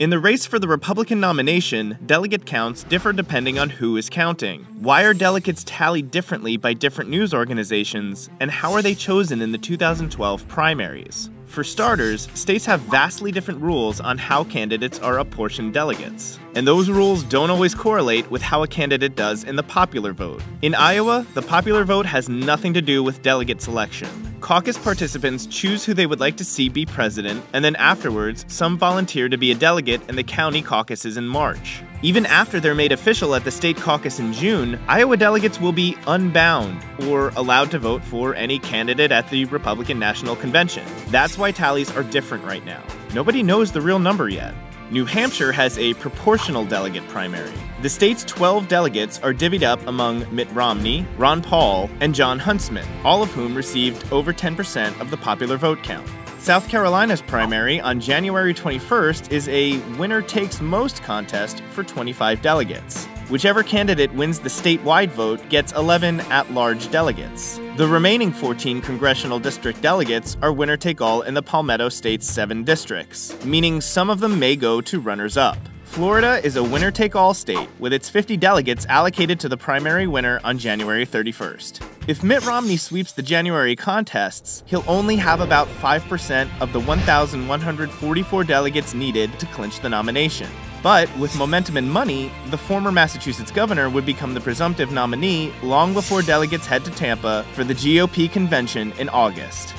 In the race for the Republican nomination, delegate counts differ depending on who is counting. Why are delegates tallied differently by different news organizations, and how are they chosen in the 2012 primaries? For starters, states have vastly different rules on how candidates are apportioned delegates. And those rules don't always correlate with how a candidate does in the popular vote. In Iowa, the popular vote has nothing to do with delegate selection. Caucus participants choose who they would like to see be president, and then afterwards, some volunteer to be a delegate in the county caucuses in March. Even after they're made official at the state caucus in June, Iowa delegates will be unbound or allowed to vote for any candidate at the Republican National Convention. That's why tallies are different right now. Nobody knows the real number yet. New Hampshire has a proportional delegate primary. The state's 12 delegates are divvied up among Mitt Romney, Ron Paul, and John Huntsman, all of whom received over 10% of the popular vote count. South Carolina's primary on January 21st is a winner takes most contest for 25 delegates. Whichever candidate wins the statewide vote gets 11 at large delegates. The remaining 14 congressional district delegates are winner take all in the Palmetto State's seven districts, meaning some of them may go to runners up. Florida is a winner take all state, with its 50 delegates allocated to the primary winner on January 31st. If Mitt Romney sweeps the January contests, he'll only have about 5% of the 1,144 delegates needed to clinch the nomination. But with momentum and money, the former Massachusetts governor would become the presumptive nominee long before delegates head to Tampa for the GOP convention in August.